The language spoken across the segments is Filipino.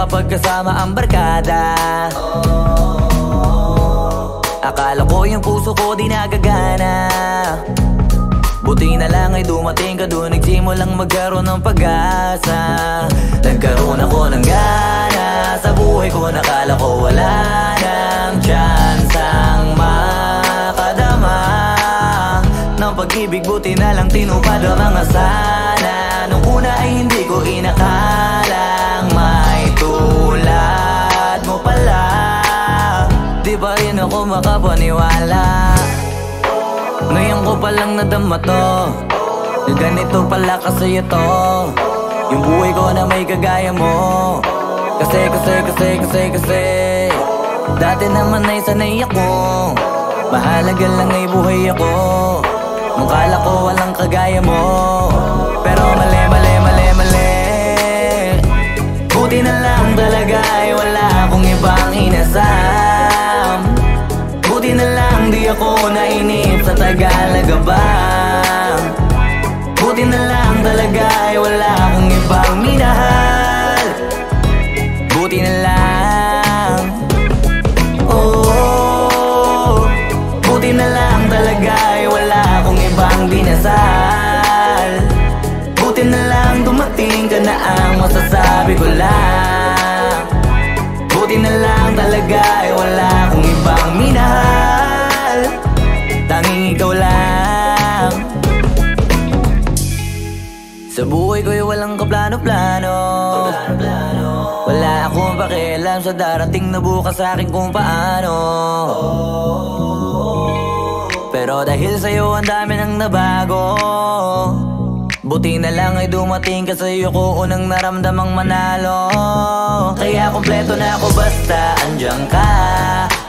kapag kasama ang barkada. Akala ko yung puso ko di nagagana. Buti na lang ay dumating ka doon Nagsimulang magkaroon ng pag-asa. Nagkaroon ako ng gana Sa buhay ko nakala ko wala nang chance ang makadama. Ng pag-ibig buti na lang tinupad ang mga sana. Nung una ay makapaniwala ngayon ko palang nadama to. Ganito pala kasi ito. Yung buhay ko na may kagaya mo. Kasi, kasi, kasi, kasi, kasi. Dati naman ay sanay ako. Mahalaga lang ay buhay ako. Nung kala ko walang kagaya mo. Pero mali, mali, mali, mali. Buti na ako nainip sa Tagalaga ba? Buti na lang talaga ay wala akong ibang minahal. Buti na lang. Oh Buti na lang talaga ay wala akong ibang dinasal Buti na lang dumating ka na ang masasabi ko lang Sa buhay ko'y walang kaplano-plano. Wala akong pakialam sa darating na bukas sa akin kung paano. Pero dahil sa'yo ang dami nang nabago. Buti na lang ay dumating ka sa'yo ko unang naramdamang manalo. Kaya kompleto na ako basta andyan ka.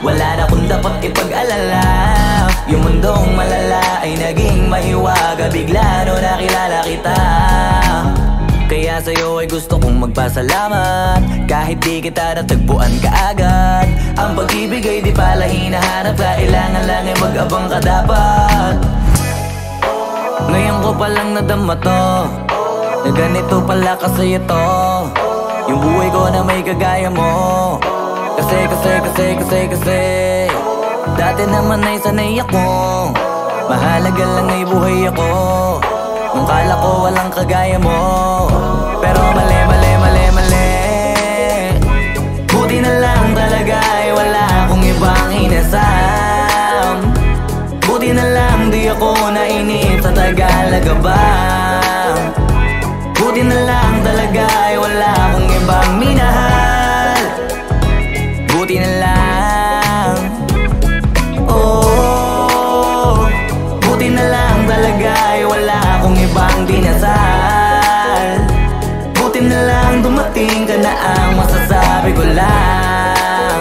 Wala na kung dapat ipag-alala Yung mundong malala ay naging mahiwaga. Bigla no nakilala kita. Kaya sa'yo ay gusto kong magpasalamat. Kahit di kita natagpuan kaagad. Ang pag-ibig ay di pala hinahanap. Kailangan lang ay mag-abang ka dapat. Ngayon ko palang nadama to. Na ganito pala kasi ito Yung buhay ko na may kagaya mo. Kasi, kasi, kasi, kasi, kasi Dati naman ay sanay ako. Mahalaga lang ay buhay ako. Nung kala ko walang kagaya mo. Pero mali, mali, mali, mali. Buti na lang talaga ay wala akong ibang inasam Buti na lang di ako nainip sa Tagalaga ba lang dumating ka na ang masasabi ko lang.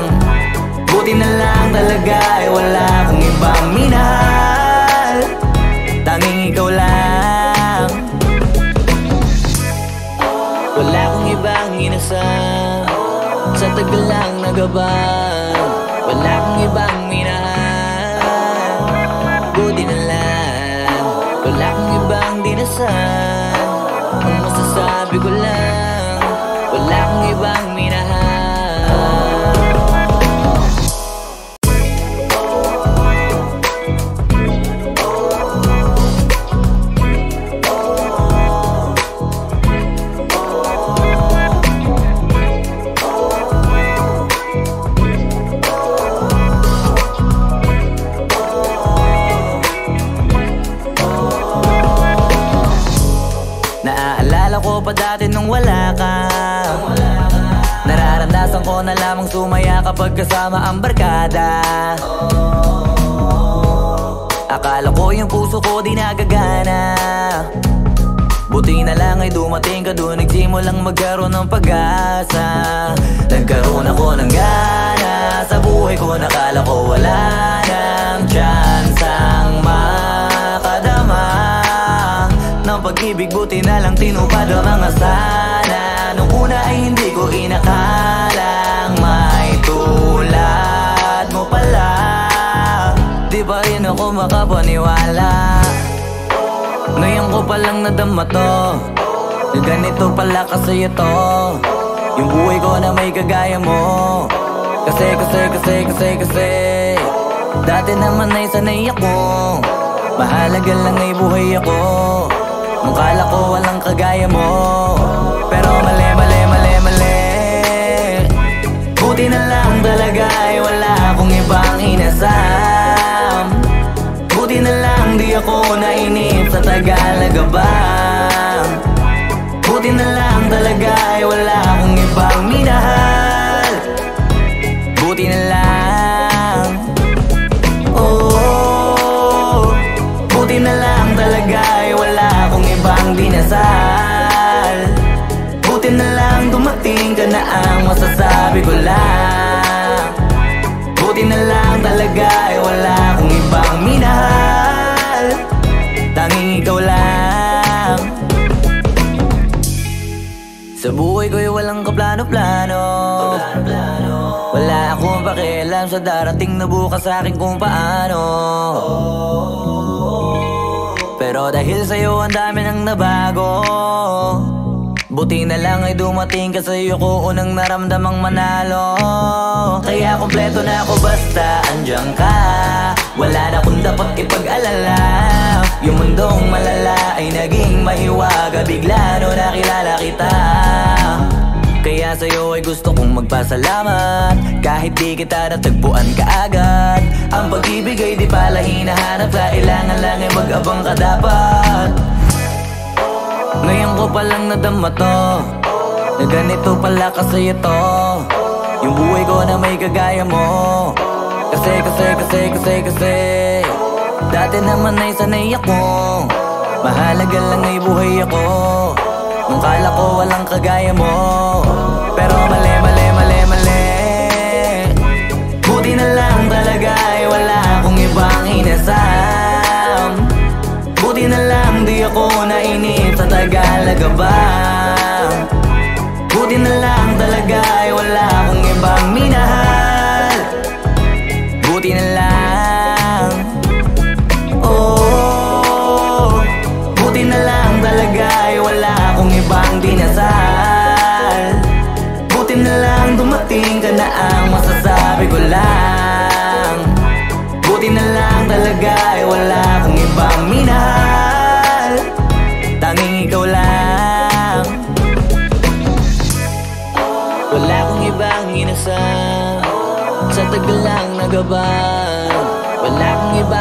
Buti na lang talaga ay wala akong ibang minahal. Tanging ikaw lang. Wala akong ibang inasal. Sa tagal lang nagabang Wala akong ibang minahal. Buti na lang. Wala akong ibang dinasal. Ang masasabi ko lang Wala akong ibang ko pa dati nung wala ka. Nararanasan ko na lamang sumaya kapag kasama ang barkada. Akala ko yung puso ko di nagagana. Buti na lang ay dumating ka doon Nagsimulang magkaroon ng pag-asa. Nagkaroon ako ng gana Sa buhay ko nakala ko wala pag-ibig buti na lang tinupad ang mga sana Nung una ay hindi ko inakalang may tulad mo pala. Di ba rin ako makapaniwala? Ngayon ko palang nadama to. Ganito pala kasi ito Yung buhay ko na may kagaya mo. Kasi, kasi, kasi, kasi, kasi. Dati naman ay sanay ako. Mahalaga lang ay buhay ako Nung kala ko walang kagaya mo. Pero mali, mali, mali, mali. Buti na lang talaga ay wala akong ibang inasam Buti na lang di ako nainip sa Tagalaga ba? Buti na lang talaga ay wala akong ibang minahal ibang dinasal Buti na lang dumating ka na ang masasabi ko lang. Buti na lang talaga ay wala akong ibang minahal. Tanging ikaw lang. Sa buhay ko'y walang kaplano-plano. Wala akong pakialam sa darating na bukas sa akin kung paano Pero dahil sa'yo ang dami nang nabago. Buti na lang ay dumating ka sa'yo ko unang naramdamang manalo. Kaya kompleto na ako basta andyan ka. Wala na akong dapat ipag-alala. Yung mundong malala ay naging mahiwaga. Bigla no nakilala kita kaya sa'yo ay gusto kong magpasalamat. Kahit di kita natagpuan kaagad. Ang pag-ibig ay di pala hinahanap. Kailangan lang ay mag-abang ka dapat. Ngayon ko palang nadama to. Na ganito pala kasi ito. Yung buhay ko na may kagaya mo. Kasi, kasi, kasi, kasi, kasi. Dati naman ay sanay ako. Mahalaga lang ay buhay ako Nung kala ko walang kagaya mo. Pero mali, mali, mali, mali. Buti na lang talaga ay wala akong ibang inasam. Buti na lang di ako nainip sa Tagalaga ba Wala akong ibang minahal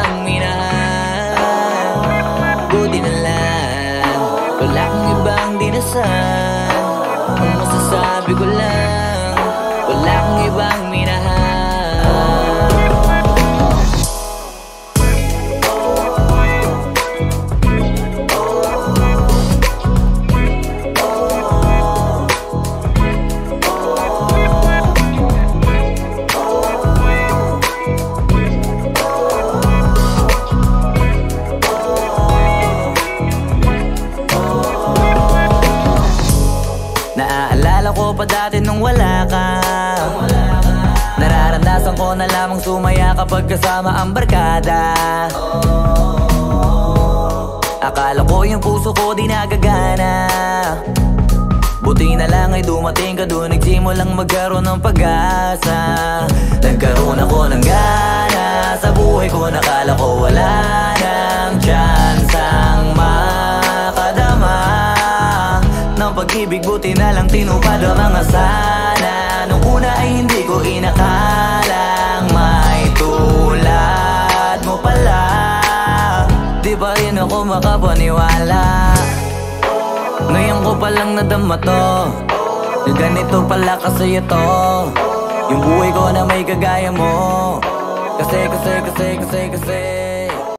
pa dati nung wala ka. Nararandasan ko na lamang sumaya kapag kasama ang barkada. Akala ko yung puso ko di nagagana. Buti na lang ay dumating ka doon Nagsimulang magkaroon ng pag-asa. Nagkaroon ako ng gana Sa buhay ko nakala ko wala nang chance Ng pag-ibig buti na lang tinupad ang mga sana Nung una ay hindi ko inakalang May tulad mo pala. Di pa rin ako makapaniwala. Ngayon ko palang nadama to. Ganito pala kasi ito Yung buhay ko na may kagaya mo. Kasi, kasi, kasi, kasi, kasi